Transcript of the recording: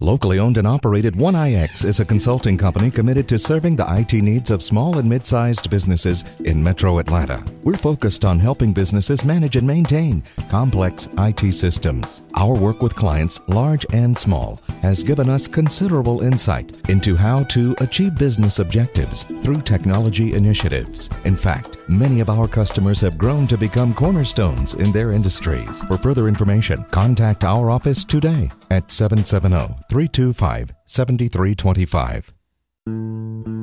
Locally owned and operated 1IX is a consulting company committed to serving the IT needs of small and mid sized businesses in metro Atlanta. We're focused on helping businesses manage and maintain complex IT systems. Our work with clients, large and small, has given us considerable insight into how to achieve business objectives through technology initiatives. In fact, many of our customers have grown to become cornerstones in their industries. For further information, contact our office today at 770 325 7325.